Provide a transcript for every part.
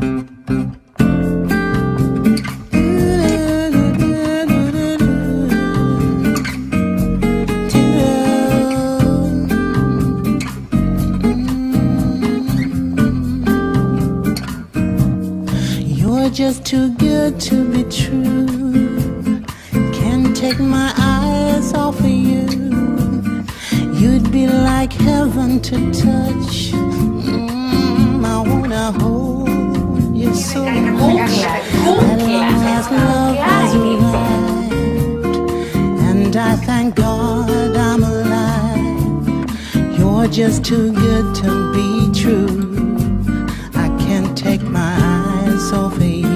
You're just too good to be true. Can't take my eyes off of you. You'd be like heaven to touch. Mm, I wanna hold so much, so much. And I thank God I'm alive. You're just too good to be true. I can't take my eyes off of you.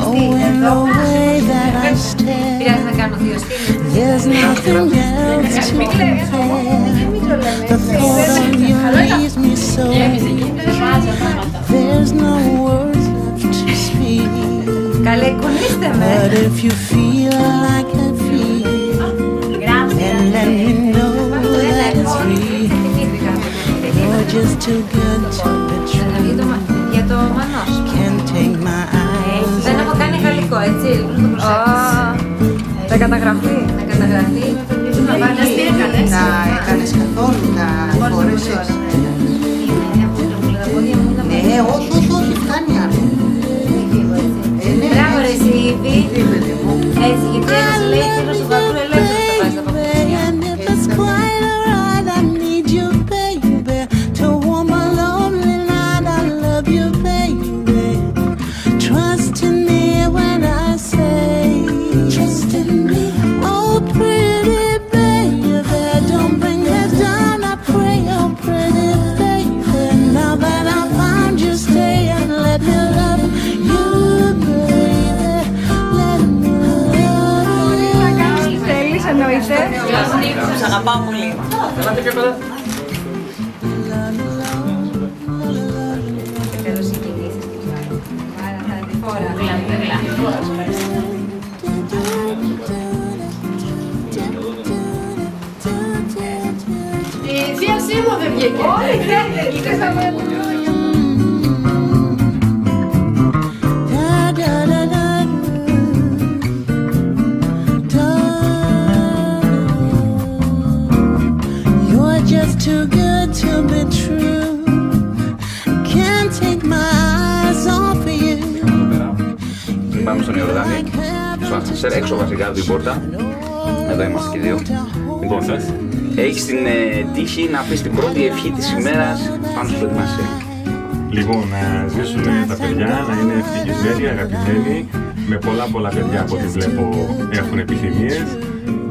Oh, and the way that I stare, there's nothing else to compare. The But if you feel like I feel, then let me know that it's real. Θυμήθηκα. You're just too good to be Για το true. μα- Για το μανός. Can't take my eyes. Δεν έχω κάνει γαλλικό, έτσι. Πρέπει να το προσέξεις. Θα καταγραφεί. Να καταγραφεί. Να βάλεις τι έκανες. Τα έκανες καθόλου, τα φόρεσες. Εννοείται. Σ' αγαπάω πολύ. Και τέλος οι κινήσεις και αυτά. Άρα θα τη φόρα. Η θείασή μου δεν βγήκε. Too good to be true. Can't take my eyes off of you. Πάμε στον Ιορδάνη, στο ασανσέρ, έξω βασικά από την πόρτα. Εδώ είμαστε και δύο. Λοιπόν, έχεις την ε, τύχη να πεις την πρώτη ευχή της ημέρας πάνω στην προετοιμασία. Λοιπόν, να ζήσουν τα παιδιά, να είναι ευτυχισμένοι, αγαπημένοι, με πολλά πολλά παιδιά από ό,τι βλέπω έχουν επιθυμίες,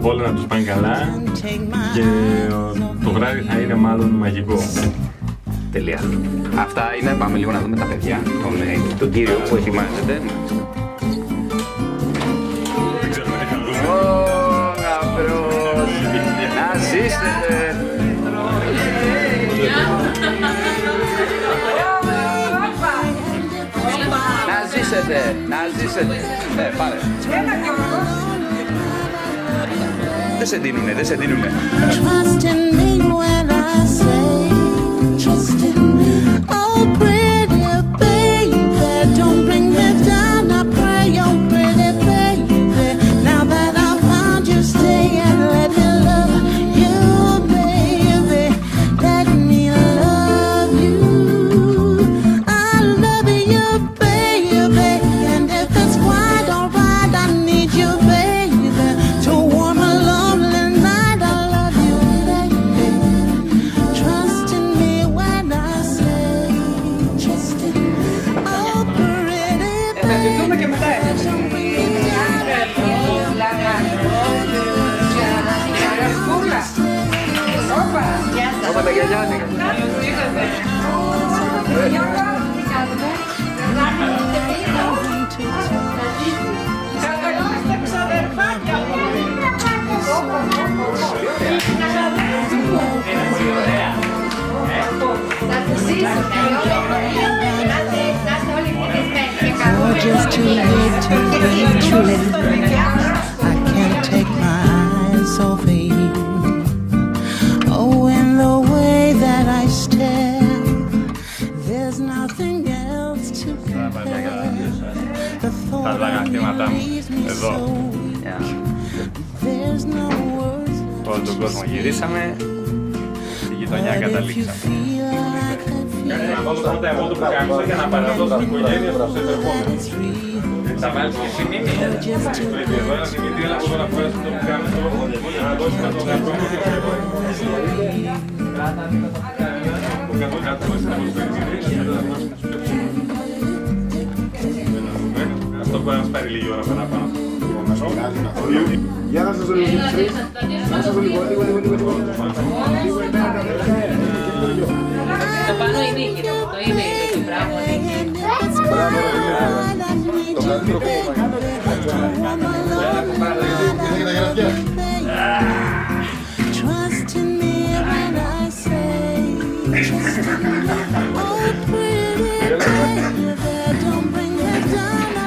όλα να τους πάνε καλά και το βράδυ θα είναι μάλλον μαγικό. Τελεία. Αυτά είναι, πάμε λίγο να δούμε τα παιδιά, τον, ε, τον κύριο που ετοιμάζεται. Ω, γαμπρός, να ζήσετε. Να ζήσετε, να ζήσετε. Ε, πάρε. Δεν σε δίνουνε, δεν σε δίνουνε. Trust in me when I say, trust in me. Oh, pretty γυαλιά, You're just too good to be στα λαγαθήματά μου. Εδώ. Yeah. There's no words Όλο τον κόσμο γυρίσαμε. Στη γειτονιά καταλήξαμε. Να δώσω πρώτα εγώ το που κάμισα για να παραδώσω την οικογένεια στους επερχόμενους. Θα βάλεις και εσύ μήνυ. Πρέπει εδώ ένα Δημήτρη, έλα από εδώ να φορέσουμε το που κάμισο. Να δώσουμε το γραφό μου και το Το κάτω κάτω μας να μας φέρει Αυτό μπορεί να μας πάρει λίγη ώρα παραπάνω. Για να σας δω λίγο τρεις. Να σας δω λίγο, λίγο, λίγο, λίγο, λίγο. Λίγο εμένα τα αδέρφια. Το πάνω η Νίκη, το, το είδε η Νίκη, μπράβο Νίκη. Μπράβο, ρε παιδιά. Το καλύτερο κόμμα. Τι έγινε, γραφιά. Trust in me when I say, Oh, pretty baby, don't bring me down.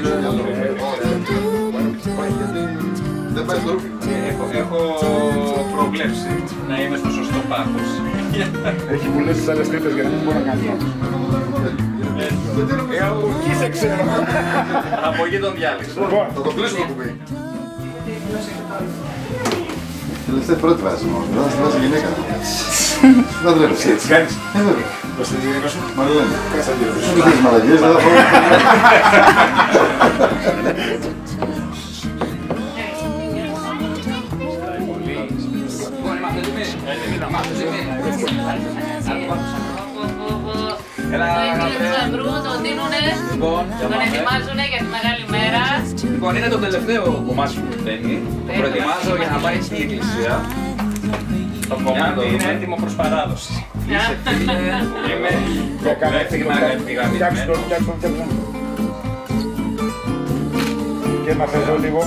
Έχω, έχω προβλέψει να είμαι στο σωστό πάχος. Έχει πολλές τις άλλες τρύπες για να μην μπορώ να κάνω. Ε, από εκεί σε ξέρω. Από εκεί τον διάλεξα. Λοιπόν, Θα το κλείσουμε το κουμπί. Τελευταία πρώτη βάση μόνο. Δεν θα στη βάση γυναίκα. Δεν τρέπεσαι έτσι. κάνεις. Ε, βέβαια. Πώς την γυναίκα σου; Μαριλένη. Κάτσε να τη ρωτήσω. Δεν θέλεις μαλακίες, δεν θα πω. Έλα, Το αγάπη. Αλεξανδρού τον δίνουνε, Λοιπόν, για τον πάμε. ετοιμάζουνε για τη μεγάλη μέρα. Λοιπόν, είναι το τελευταίο κομμάτι που μπαίνει. Το προετοιμάζω για να πάει στην εκκλησία. Το Για να κομμάτι το είναι δούμε. έτοιμο προς παράδοση. Είσαι φίλε. Είμαι Για κάνε Μέχρι έτσι, να κάνε. ευθυγραμμισμένο. Φτιάξτε τον, φτιάξτε τον, φτιάξτε τον. Και να θες λίγο.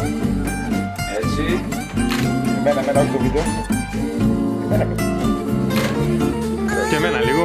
Έτσι. Εμένα, εμένα, όχι το βίντεο. Εμένα, παιδιά. και εμένα λίγο.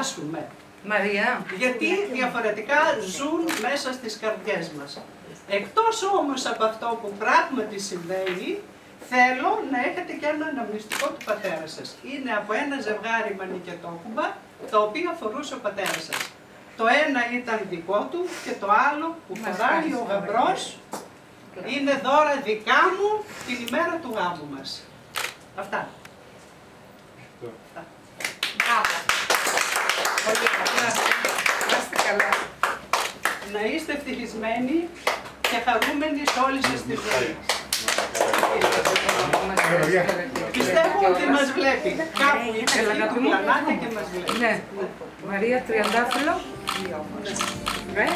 τους ξεχάσουμε. Μαρία. Γιατί διαφορετικά ζουν μέσα στις καρδιές μας. Εκτός όμως από αυτό που πράγματι συμβαίνει, θέλω να έχετε και ένα αναμνηστικό του πατέρα σας. Είναι από ένα ζευγάρι μανικετόκουμπα, το οποίο αφορούσε ο πατέρας σας. Το ένα ήταν δικό του και το άλλο που φοράει ο γαμπρός είναι δώρα δικά μου την ημέρα του γάμου μας. Αυτά. Πολύ ωραία. Να είστε καλά. Να είστε ευτυχισμένοι και χαρούμενοι σε όλη σας τη ζωή. Πιστεύω ότι μας βλέπει. Κάπου είναι εκεί του πλανάτη και μας βλέπει. Ναι. Μαρία Τριαντάφυλλο. Ε,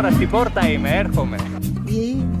τώρα, στην πόρτα είμαι, έρχομαι. you.